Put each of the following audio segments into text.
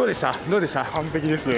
どうでした？どうでした？完璧です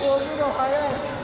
我这个还要。